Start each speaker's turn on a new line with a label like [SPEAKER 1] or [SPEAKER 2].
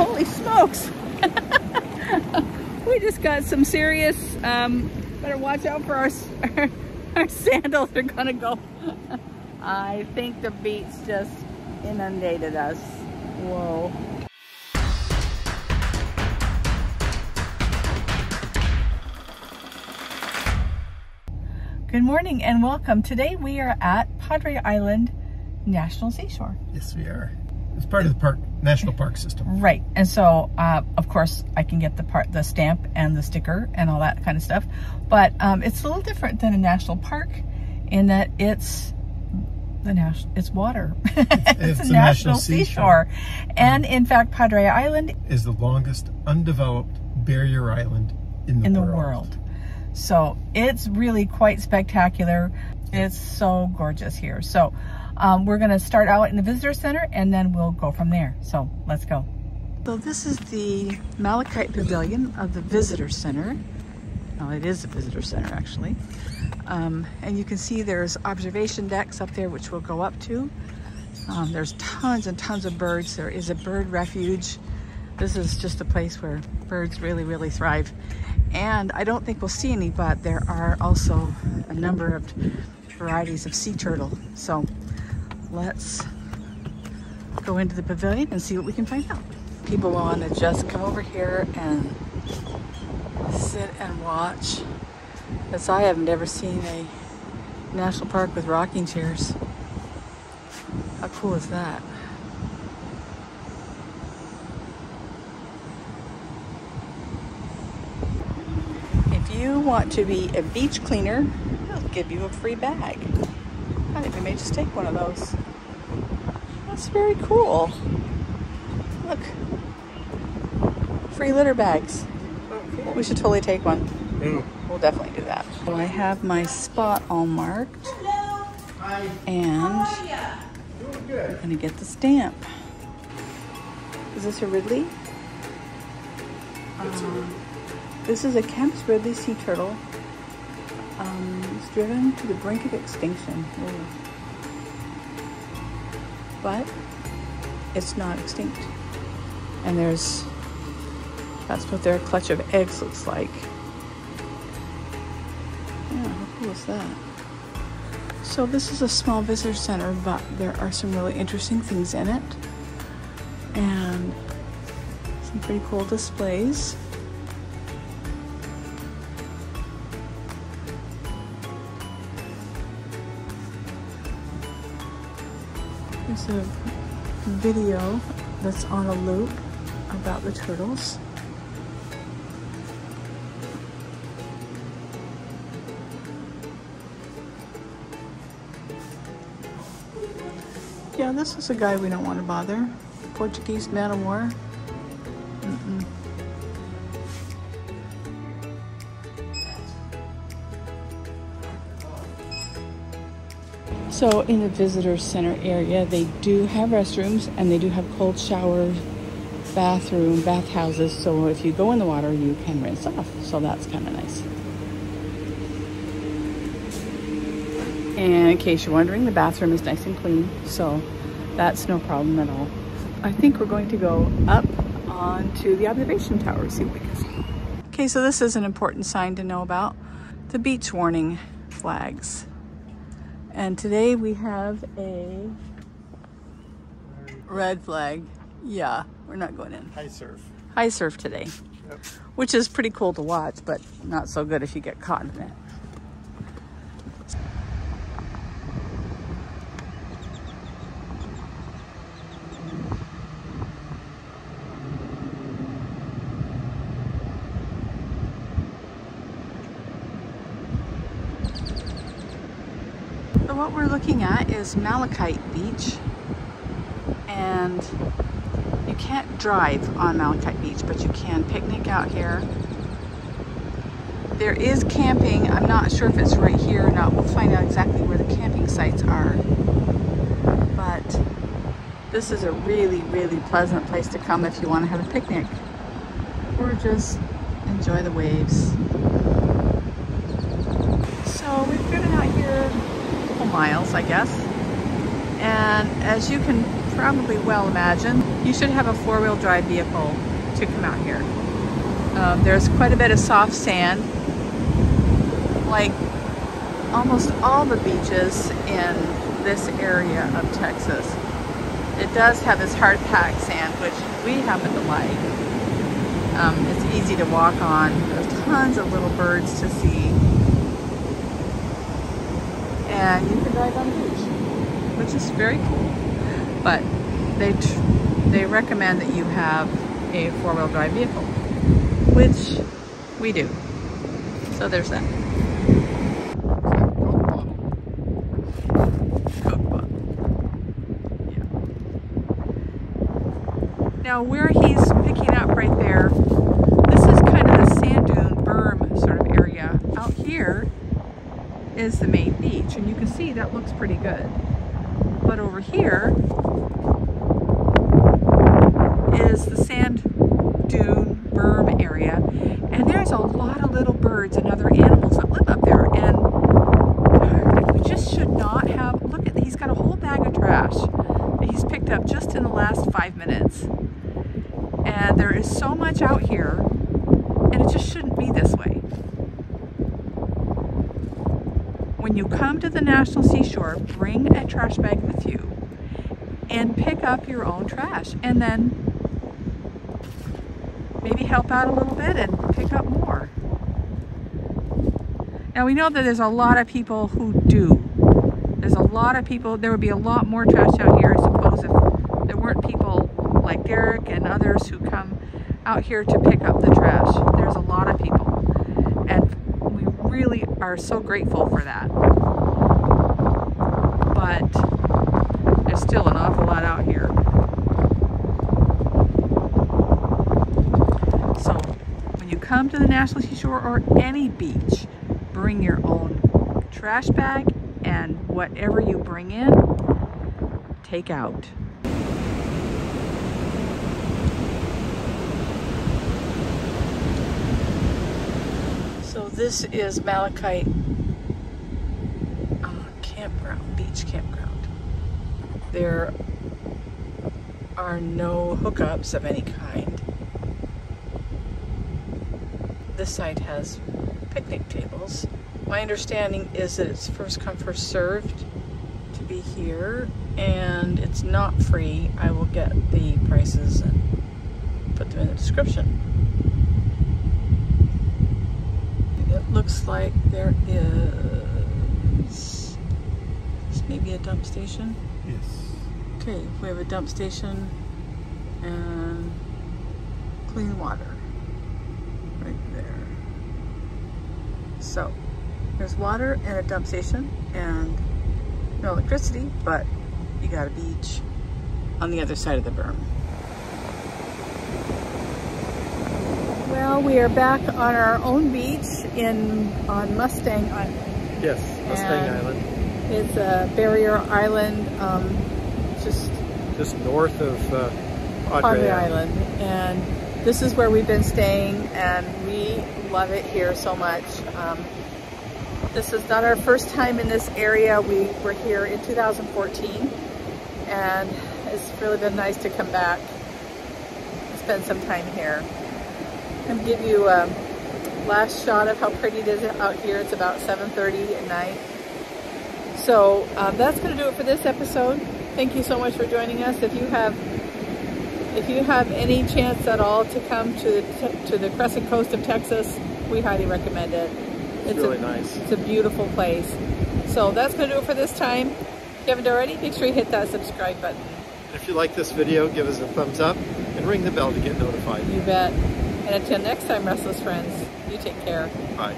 [SPEAKER 1] Holy smokes. we just got some serious, um, better watch out for our, our sandals are gonna go. I think the beach just inundated us. Whoa. Good morning and welcome. Today we are at Padre Island National Seashore.
[SPEAKER 2] Yes, we are. It's part of the park national park system.
[SPEAKER 1] Right. And so, uh, of course, I can get the part, the stamp and the sticker and all that kind of stuff. But um, it's a little different than a national park in that it's the national, it's water. it's,
[SPEAKER 2] it's,
[SPEAKER 1] a,
[SPEAKER 2] a,
[SPEAKER 1] national,
[SPEAKER 2] national
[SPEAKER 1] seashore.
[SPEAKER 2] seashore.
[SPEAKER 1] And in fact, Padre Island
[SPEAKER 2] is the longest undeveloped barrier island in the,
[SPEAKER 1] in the
[SPEAKER 2] world.
[SPEAKER 1] world. So it's really quite spectacular. It's so gorgeous here. So um, we're gonna start out in the visitor center and then we'll go from there. So let's go. So this is the Malaquite Pavilion of the Visitor Center. Well, it is a visitor center actually. Um, and you can see there's observation decks up there which we'll go up to. Um, there's tons and tons of birds. There is a bird refuge. This is just a place where birds really, really thrive. And I don't think we'll see any, but there are also a number of varieties of sea turtle. So let's go into the pavilion and see what we can find out. People want to just come over here and sit and watch. As I have never seen a national park with rocking chairs. How cool is that? If you want to be a beach cleaner, give you a free bag. I think we may just take one of those. That's very cool. Look. Free litter bags. We should totally take one. We'll definitely do that. So I have my spot all marked. And I'm gonna get the stamp. Is this a Ridley? Um, this is a Kemp's Ridley sea turtle. Um, it's driven to the brink of extinction. But it's not extinct. And there's, that's what their clutch of eggs looks like. Yeah, how cool is that? So this is a small visitor center, but there are some really interesting things in it. And some pretty cool displays. There's a video that's on a loop about the turtles. Yeah, this is a guy we don't want to bother. Portuguese man of war. Mm -mm. So in the visitor center area, they do have restrooms and they do have cold shower, bathroom, bathhouses. So if you go in the water, you can rinse off. So that's kind of nice. And in case you're wondering, the bathroom is nice and clean. So that's no problem at all. I think we're going to go up onto the observation tower, see what we can see. Okay, so this is an important sign to know about. The beach warning flags. And today we have a red flag. Yeah, we're not going in.
[SPEAKER 2] High surf.
[SPEAKER 1] High surf today,
[SPEAKER 2] Yep.
[SPEAKER 1] which is pretty cool to watch, but not so good if you get caught in it. What we're looking at is Malaquite Beach. And you can't drive on Malaquite Beach, but you can picnic out here. There is camping. I'm not sure if it's right here or not. We'll find out exactly where the camping sites are. But this is a really, really pleasant place to come if you want to have a picnic or just enjoy the waves. So we've driven out here couple miles, I guess. And as you can probably well imagine, you should have a four-wheel drive vehicle to come out here. Um, there's quite a bit of soft sand, like almost all the beaches in this area of Texas. It does have this hard packed sand, which we happen to like. Um, it's easy to walk on. There's tons of little birds to see. And you can drive on the beach, which is very cool. But they, they recommend that you have a four-wheel drive vehicle, which we do. So there's that. Now where he's picking up right there, this is kind of the sand dune berm sort of area. Out here is the main beach and you can see that looks pretty good. But over here is the sand dune berm area and there's a lot of little birds and other animals that live up there and we just should not have, look at, he's got a whole bag of trash that he's picked up just in the last five minutes. And there is so much out here, and it just shouldn't be this way. When you come to the National Seashore, bring a trash bag with you and pick up your own trash and then maybe help out a little bit and pick up more. Now we know that there's a lot of people who do. There's a lot of people, there would be a lot more trash out here, I suppose, if there weren't people like Derek and others who come out here to pick up the trash. There's a lot of people and we really are so grateful for that. But there's still an awful lot out here. So when you come to the National Seashore or any beach, bring your own trash bag and whatever you bring in, take out. So this is Malaquite uh, campground, beach campground. There are no hookups of any kind. This site has picnic tables. My understanding is that it's first come, first served to be here, and it's not free. I will get the prices and put them in the description. It looks like there is maybe a dump station.
[SPEAKER 2] Yes.
[SPEAKER 1] Okay, we have a dump station and clean water right there. So there's water and a dump station and no electricity, but you got a beach on the other side of the berm. Well, we are back on our own beach in on Mustang Island.
[SPEAKER 2] Yes, Mustang
[SPEAKER 1] And-
[SPEAKER 2] Island.
[SPEAKER 1] It's a barrier island, um, just
[SPEAKER 2] Just north of uh, Padre,
[SPEAKER 1] Padre Island. And this is where we've been staying and we love it here so much. Um, this is not our first time in this area. We were here in 2014 and it's really been nice to come back spend some time here. Give you a last shot of how pretty it is out here. It's about 7.30 at night. So um, that's going to do it for this episode. Thank you so much for joining us. If you have if you have any chance at all to come to the, to the Crescent Coast of Texas, we highly recommend it.
[SPEAKER 2] It's really
[SPEAKER 1] a,
[SPEAKER 2] nice.
[SPEAKER 1] It's a beautiful place. So that's going to do it for this time. If you haven't already, make sure you hit that subscribe button.
[SPEAKER 2] If you like this video, give us a thumbs up and ring the bell to get notified.
[SPEAKER 1] You bet. And until next time, Restless Friends, you take care.
[SPEAKER 2] Bye.